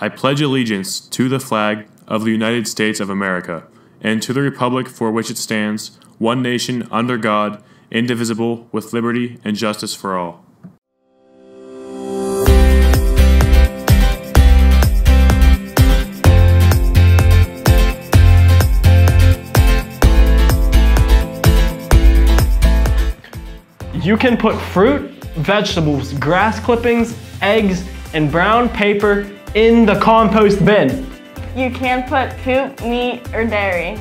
I pledge allegiance to the flag of the United States of America and to the republic for which it stands, one nation under God, indivisible, with liberty and justice for all. You can put fruit, vegetables, grass clippings, eggs, and brown paper in the compost bin. You can put poop, meat, or dairy.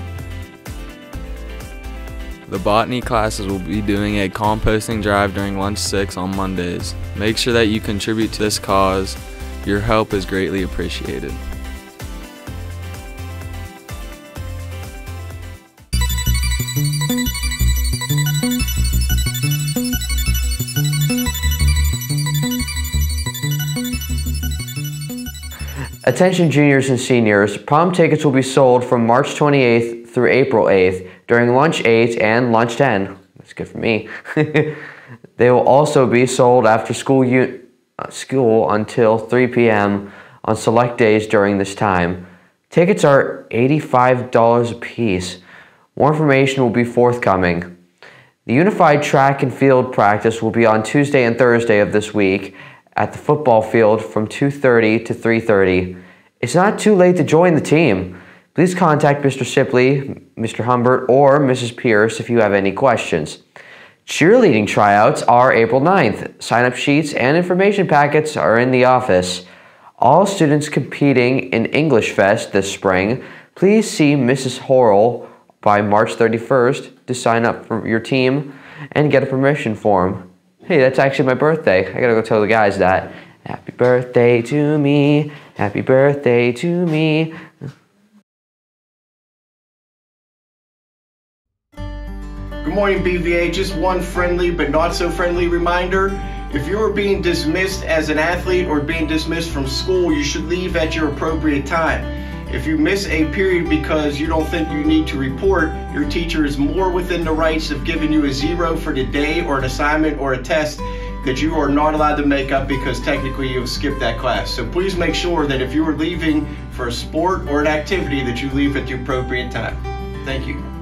The botany classes will be doing a composting drive during lunch 6 on Mondays. Make sure that you contribute to this cause. Your help is greatly appreciated. Attention juniors and seniors, prom tickets will be sold from March 28th through April 8th during lunch 8 and lunch 10. That's good for me. they will also be sold after school, uh, school until 3 p.m. on select days during this time. Tickets are $85 a piece. More information will be forthcoming. The unified track and field practice will be on Tuesday and Thursday of this week at the football field from 2.30 to 3.30. It's not too late to join the team. Please contact Mr. Sipley, Mr. Humbert, or Mrs. Pierce if you have any questions. Cheerleading tryouts are April 9th. Sign-up sheets and information packets are in the office. All students competing in English Fest this spring, please see Mrs. Horrell by March 31st to sign up for your team and get a permission form. Hey, that's actually my birthday. I gotta go tell the guys that. Happy birthday to me. Happy birthday to me. Good morning, BVA. Just one friendly but not so friendly reminder. If you are being dismissed as an athlete or being dismissed from school, you should leave at your appropriate time. If you miss a period because you don't think you need to report, your teacher is more within the rights of giving you a zero for the day or an assignment or a test that you are not allowed to make up because technically you've skipped that class. So please make sure that if you are leaving for a sport or an activity that you leave at the appropriate time. Thank you.